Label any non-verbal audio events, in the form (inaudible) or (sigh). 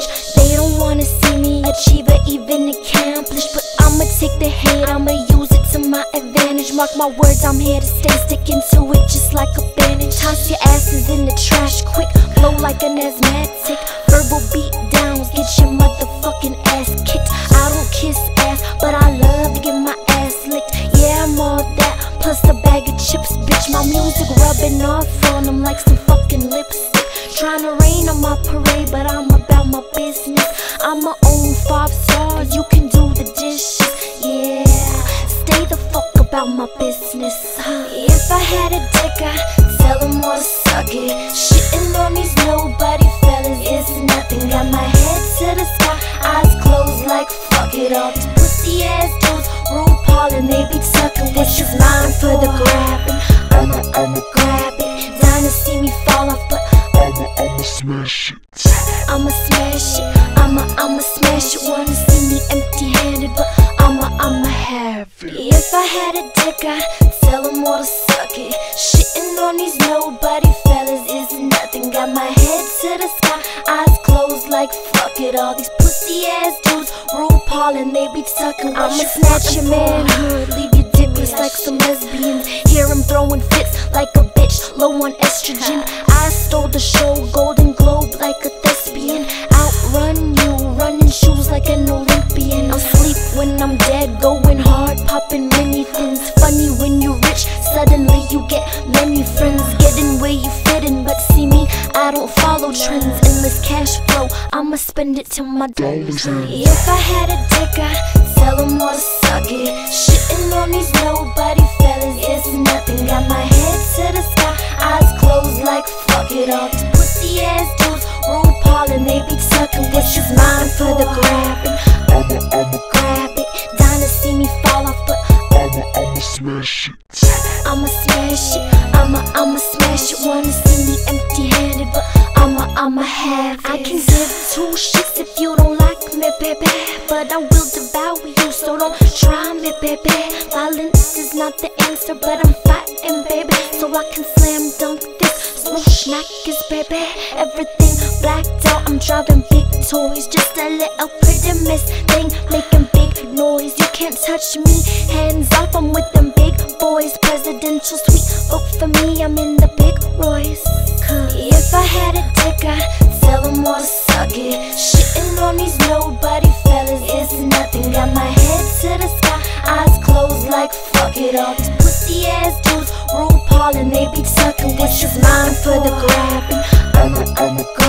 bitch. They don't wanna see me achieve or even accomplish. But I'ma take the hate, I'ma use it to my advantage. Mark my words, I'm here to stay sticking to it just like a bandage. Toss your asses in the trash quick, blow like an asthmatic. Verbal beat downs, get your motherfucking ass kicked. I don't kiss ass, but I love to get my ass licked. Yeah, I'm all that, plus a bag of chips, bitch. My music rubbing off on them like some fucking lipstick. Trying to rain on my parade, but I'm about my business. Huh? If I had a dick, I'd tell him to suck it. Shitting on these nobody fellas is nothing. Got my head to the sky, eyes closed like fuck it. All these pussy ass dudes, RuPaul, and they be tucking. This is mine for the grabbing. I'ma, I'ma grab it. Dying to see me fall off, but I'ma, I'ma smash it. Had a dick, I'd tell them all to suck it. Shitting on these nobody fellas is nothing. Got my head to the sky, eyes closed like fuck it. All these pussy ass dudes, RuPaul, and they be tucking. I'ma snatch your manhood, leave you dickless like some lesbians. Hear him throwing fits like a bitch, low on estrogen. (laughs) I stole the show, Golden Globe you get many friends. Getting where you fit in, but see me, I don't follow trends. Endless cash flow, I'ma spend it till my dollars. If I had a dick, I'd tell them all to suck it. Shitting on these nobody fellas is nothing. Smash it. I'ma, I'ma smash it. Wanna see me empty handed, but I'ma, I'ma have it. I can give two shits if you don't like me, baby. But I will devour you, so don't try me, baby. Violence is not the answer, but I'm fighting, baby. So I can slam dunk this. Swoosh knackers, baby. Everything blacked out. I'm driving big toys. Just a little pretty miss thing making big noise. You can't touch me. Hands boys. Presidential suite. Vote for me, I'm in the big Royce. Cause if I had a dick, I'd tell them all to suck it. Shitting on these nobody fellas is nothing. Got my head to the sky, eyes closed like fuck it. All these pussy ass dudes, RuPaul, and they be tucking. Which is mine for the grabbing. It.